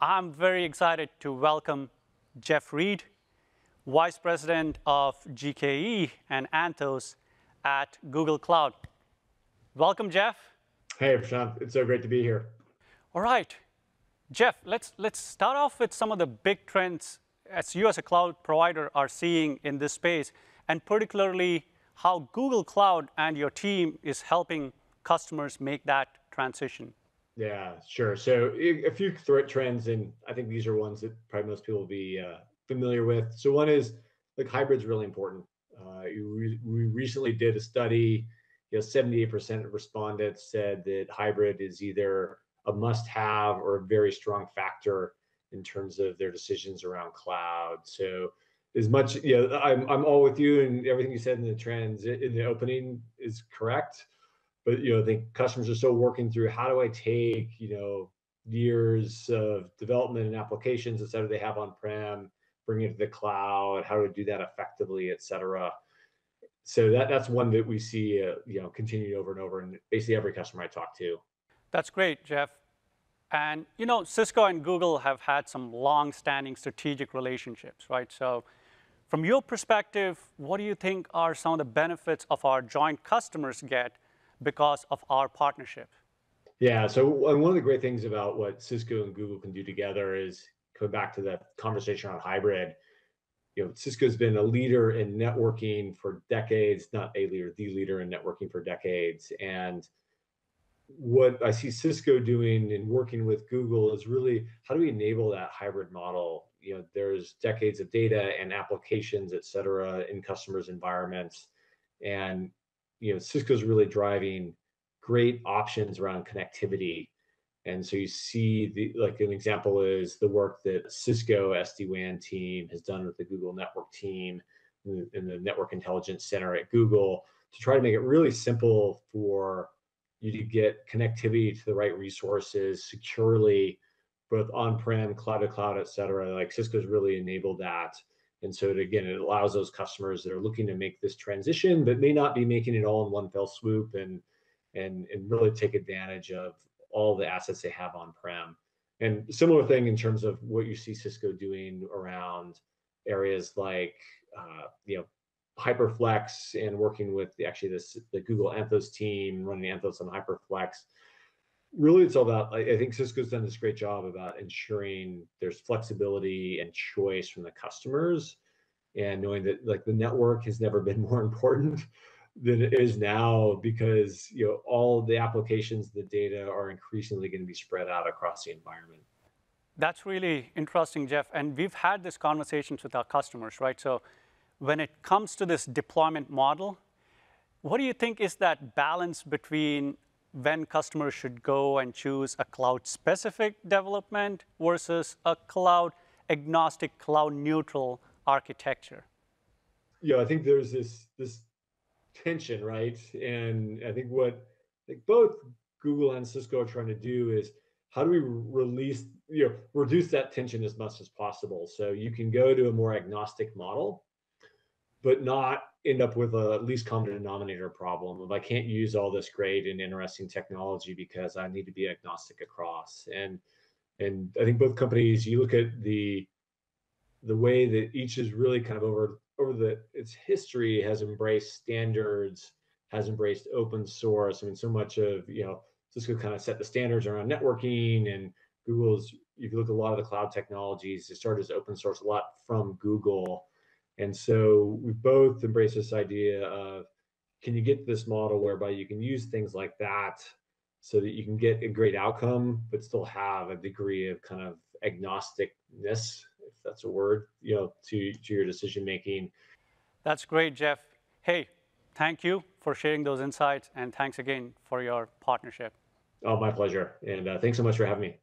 I'm very excited to welcome Jeff Reed, Vice President of GKE and Anthos at Google Cloud. Welcome, Jeff. Hey, Prashanth. It's so great to be here. All right. Jeff, let's, let's start off with some of the big trends as you as a cloud provider are seeing in this space, and particularly how Google Cloud and your team is helping customers make that transition. Yeah, sure. So a few threat trends, and I think these are ones that probably most people will be uh, familiar with. So one is like hybrid's really important. Uh, we, recently did a study. You know, 78% of respondents said that hybrid is either a must-have or a very strong factor in terms of their decisions around cloud. So as much, you know, I'm I'm all with you, and everything you said in the trends in the opening is correct. But you know, I think customers are still working through how do I take you know years of development and applications, et cetera, they have on-prem, bring it to the cloud, how to do that effectively, et cetera. So that that's one that we see, uh, you know, continuing over and over, and basically every customer I talk to. That's great, Jeff. And you know, Cisco and Google have had some long-standing strategic relationships, right? So from your perspective, what do you think are some of the benefits of our joint customers get because of our partnership? Yeah, so one of the great things about what Cisco and Google can do together is coming back to the conversation on hybrid. You know, Cisco's been a leader in networking for decades, not a leader, the leader in networking for decades. And what I see Cisco doing and working with Google is really how do we enable that hybrid model? You know, there's decades of data and applications, et cetera, in customers' environments. And, you know, Cisco's really driving great options around connectivity. And so you see the like an example is the work that Cisco SD-WAN team has done with the Google network team in the Network Intelligence Center at Google to try to make it really simple for you to get connectivity to the right resources securely, both on-prem, cloud to cloud, et cetera. Like Cisco's really enabled that. And so it, again, it allows those customers that are looking to make this transition, but may not be making it all in one fell swoop and and and really take advantage of all the assets they have on-prem. And similar thing in terms of what you see Cisco doing around areas like uh, you know HyperFlex and working with the, actually this the Google Anthos team running Anthos on HyperFlex. Really, it's all about. I think Cisco's done this great job about ensuring there's flexibility and choice from the customers, and knowing that like the network has never been more important than it is now because you know all the applications, the data are increasingly going to be spread out across the environment. That's really interesting, Jeff. And we've had this conversations with our customers, right? So when it comes to this deployment model, what do you think is that balance between when customers should go and choose a cloud-specific development versus a cloud-agnostic, cloud-neutral architecture? Yeah, I think there's this this tension, right? And I think what like both Google and Cisco are trying to do is how do we release, you know, reduce that tension as much as possible? So you can go to a more agnostic model but not end up with a least common denominator problem of I can't use all this great and interesting technology because I need to be agnostic across. And and I think both companies, you look at the the way that each is really kind of over over the its history has embraced standards, has embraced open source. I mean, so much of you know Cisco kind of set the standards around networking, and Google's. If you look at a lot of the cloud technologies, it started as open source a lot from Google and so we both embrace this idea of can you get this model whereby you can use things like that so that you can get a great outcome, but still have a degree of kind of agnosticness, if that's a word, you know, to, to your decision making. That's great, Jeff. Hey, thank you for sharing those insights, and thanks again for your partnership. Oh, my pleasure. And uh, thanks so much for having me.